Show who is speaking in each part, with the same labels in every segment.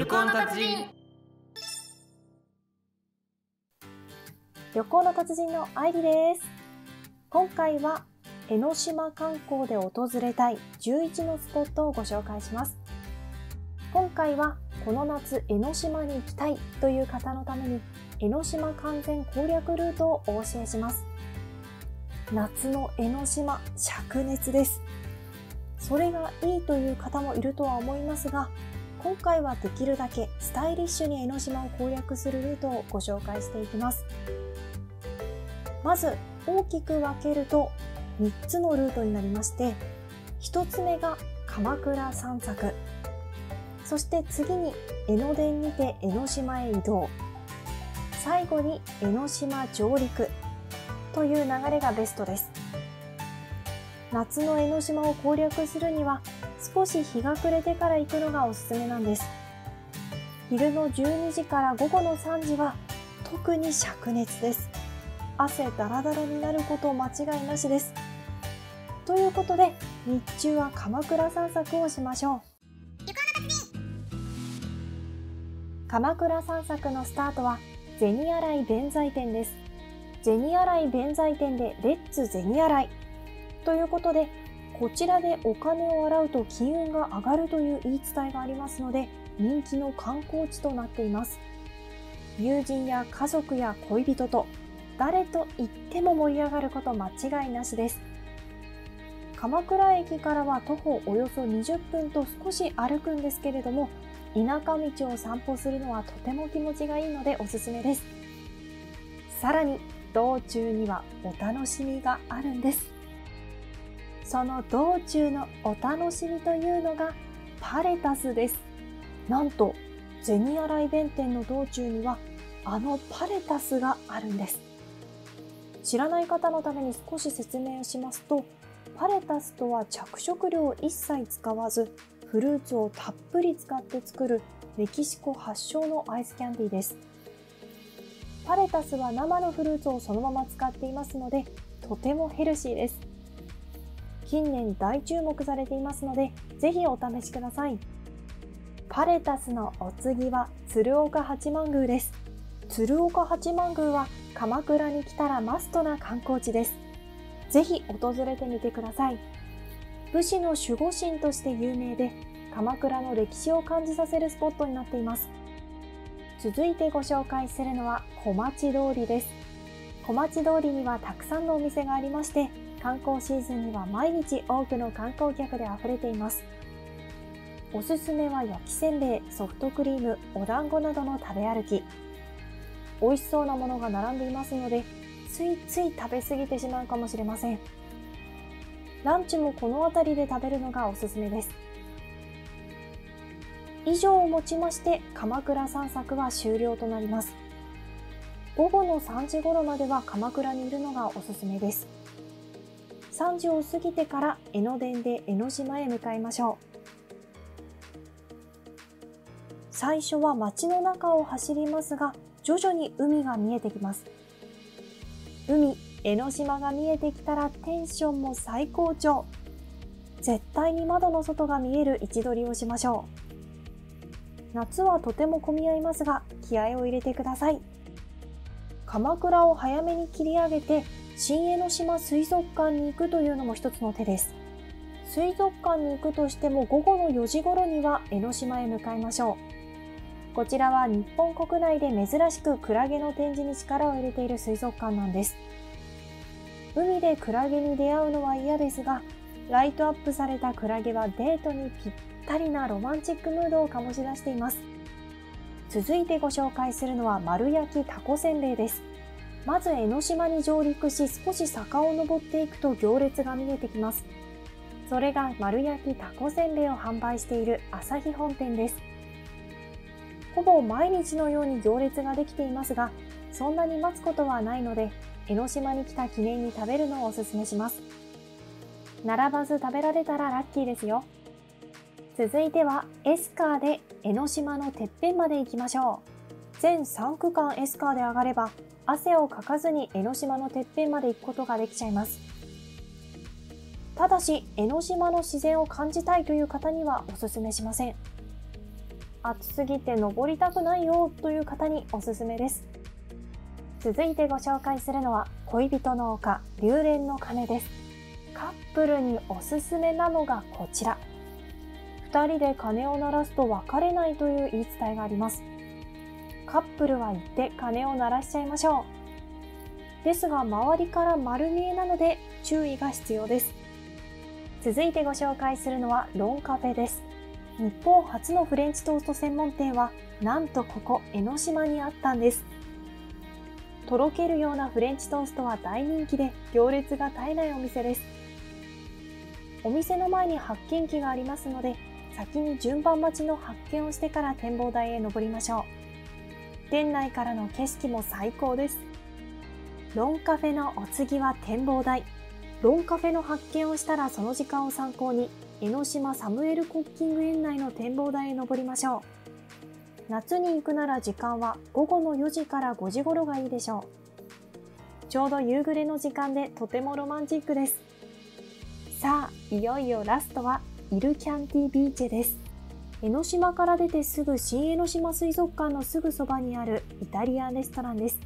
Speaker 1: 旅行の達人。
Speaker 2: 旅行の達人の愛理です。今回は江ノ島観光で訪れたい11のスポットをご紹介します。今回はこの夏江ノ島に行きたいという方のために江ノ島完全攻略ルートをお教えします。夏の江ノ島灼熱です。それがいいという方もいるとは思いますが今回はできるだけスタイリッシュに江ノ島を攻略するルートをご紹介していきます。まず大きく分けると3つのルートになりまして1つ目が鎌倉散策。そして次に江ノ電にて江ノ島へ移動。最後に江ノ島上陸。という流れがベストです。夏の江ノ島を攻略するには少し日が暮れてから行くのがおすすめなんです。昼の12時から午後の3時は特に灼熱です。汗だらだらになること間違いなしです。ということで日中は鎌倉散策をしましょう。鎌倉散策のスタートは銭洗弁財天です。銭洗弁財天でレッツ銭洗ということでこちらでお金を洗うと金運が上がるという言い伝えがありますので人気の観光地となっています。友人や家族や恋人と誰と言っても盛り上がること間違いなしです。鎌倉駅からは徒歩およそ20分と少し歩くんですけれども田舎道を散歩するのはとても気持ちがいいのでおすすめです。さらに道中にはお楽しみがあるんです。その道中のお楽しみというのがパレタスです。なんと銭洗弁天の道中にはあのパレタスがあるんです。知らない方のために少し説明をしますとパレタスとは着色料を一切使わずフルーツをたっぷり使って作るメキシコ発祥のアイスキャンディーです。パレタスは生のフルーツをそのまま使っていますのでとてもヘルシーです。近年大注目されていますのでぜひお試しください。パレタスのお次は鶴岡八幡宮です。鶴岡八幡宮は鎌倉に来たらマストな観光地です。ぜひ訪れてみてください。武士の守護神として有名で鎌倉の歴史を感じさせるスポットになっています。続いてご紹介するのは小町通りです。小町通りにはたくさんのお店がありまして観光シーズンには毎日多くの観光客で溢れています。おすすめは焼きせんべい、ソフトクリーム、お団子などの食べ歩き。美味しそうなものが並んでいますのでついつい食べ過ぎてしまうかもしれません。ランチもこの辺りで食べるのがおすすめです。以上をもちまして鎌倉散策は終了となります。午後の3時頃までは鎌倉にいるのがおすすめです。3時を過ぎてから江ノ電で江ノ島へ向かいましょう。最初は街の中を走りますが徐々に海が見えてきます。海江ノ島が見えてきたらテンションも最高潮。絶対に窓の外が見える位置取りをしましょう。夏はとても混み合いますが気合を入れてください。鎌倉を早めに切り上げて新江ノ島水族館に行くというのも一つの手です。水族館に行くとしても午後の4時頃には江ノ島へ向かいましょう。こちらは日本国内で珍しくクラゲの展示に力を入れている水族館なんです。海でクラゲに出会うのは嫌ですがライトアップされたクラゲはデートにぴったりなロマンチックムードを醸し出しています。続いてご紹介するのは丸焼きタコせんべいです。まず江ノ島に上陸し少し坂を登っていくと行列が見えてきます。それが丸焼きタコせんべいを販売している朝日本店です。ほぼ毎日のように行列ができていますがそんなに待つことはないので江ノ島に来た記念に食べるのをおすすめします。並ばず食べられたらラッキーですよ。続いてはエスカーで江ノ島のてっぺんまで行きましょう。全3区間エスカーで上がれば汗をかかずに江ノ島のてっぺんまで行くことができちゃいますただし江ノ島の自然を感じたいという方にはおすすめしません暑すぎて登りたくないよという方におすすめです。続いてご紹介するのは恋人の丘龍蓮の鐘です。カップルにおすすめなのがこちら。2人で鐘を鳴らすと別れないという言い伝えがあります。カップルは行って鐘を鳴らしちゃいましょう。ですが周りから丸見えなので注意が必要です。続いてご紹介するのはロンカフェです。日本初のフレンチトースト専門店はなんとここ江ノ島にあったんですとろけるようなフレンチトーストは大人気で行列が絶えないお店ですお店の前に発見機がありますので先に順番待ちの発見をしてから展望台へ登りましょう店内からの景色も最高ですロンカフェのお次は展望台ロンカフェの発見をしたらその時間を参考に江ノ島サムエルコッキング園内の展望台へ登りましょう。夏に行くなら時間は午後の4時から5時頃がいいでしょう。ちょうど夕暮れの時間でとてもロマンチックです。さあ、いよいよラストはイルキャンティビーチェです。江ノ島から出てすぐ新江ノ島水族館のすぐそばにあるイタリアンレストランです。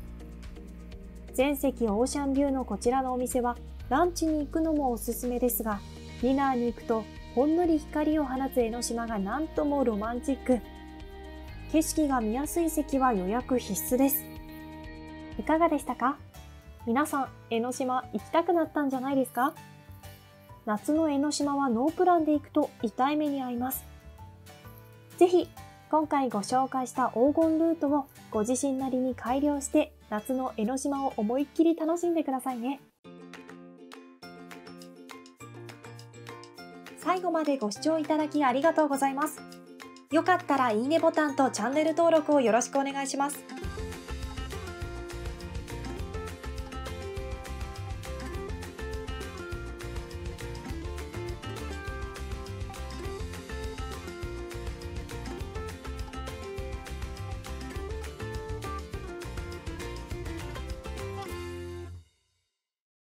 Speaker 2: 全席オーシャンビューのこちらのお店はランチに行くのもおすすめですが、ディナーに行くとほんのり光を放つ江ノ島がなんともロマンチック。景色が見やすい席は予約必須です。いかがでしたか？皆さん、江ノ島行きたくなったんじゃないですか？夏の江ノ島はノープランで行くと痛い目に遭います。ぜひ、今回ご紹介した黄金ルートをご自身なりに改良して夏の江ノ島を思いっきり楽しんでくださいね。最後までご視聴いただきありがとうございます。よかったらいいねボタンとチャンネル登録をよろしくお願いします。